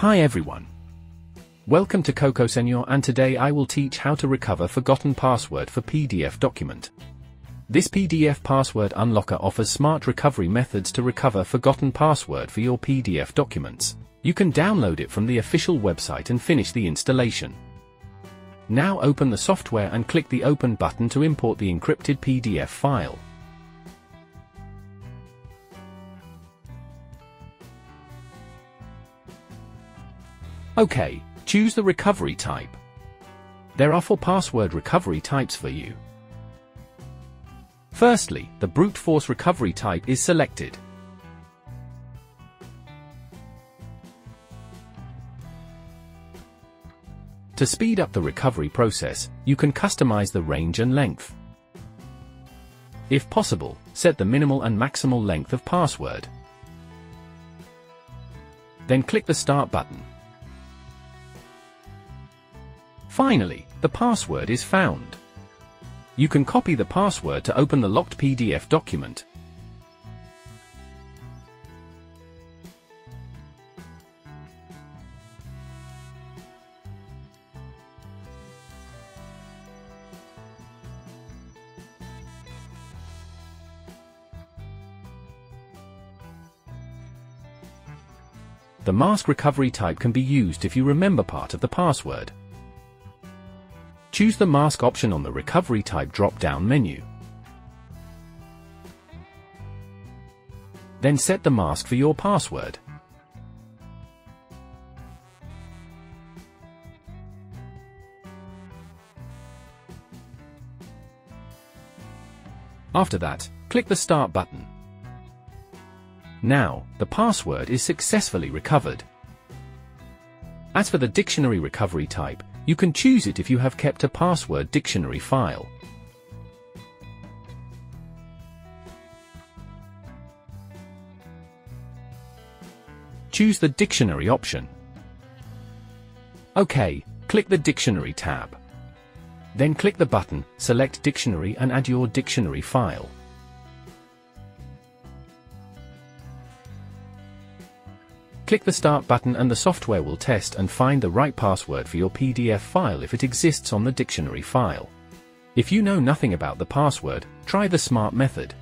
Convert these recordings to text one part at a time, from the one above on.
Hi everyone. Welcome to Coco Senor and today I will teach how to recover forgotten password for PDF document. This PDF password unlocker offers smart recovery methods to recover forgotten password for your PDF documents. You can download it from the official website and finish the installation. Now open the software and click the open button to import the encrypted PDF file. OK, choose the recovery type. There are four password recovery types for you. Firstly, the brute force recovery type is selected. To speed up the recovery process, you can customize the range and length. If possible, set the minimal and maximal length of password. Then click the Start button. Finally, the password is found. You can copy the password to open the locked PDF document. The mask recovery type can be used if you remember part of the password. Choose the mask option on the Recovery Type drop-down menu. Then set the mask for your password. After that, click the Start button. Now, the password is successfully recovered. As for the dictionary recovery type, you can choose it if you have kept a password dictionary file. Choose the Dictionary option. OK, click the Dictionary tab. Then click the button, select Dictionary and add your dictionary file. Click the Start button and the software will test and find the right password for your PDF file if it exists on the dictionary file. If you know nothing about the password, try the SMART method.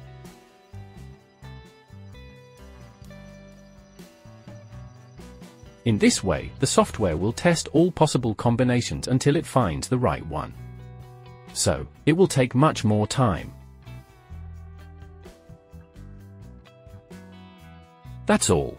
In this way, the software will test all possible combinations until it finds the right one. So, it will take much more time. That's all.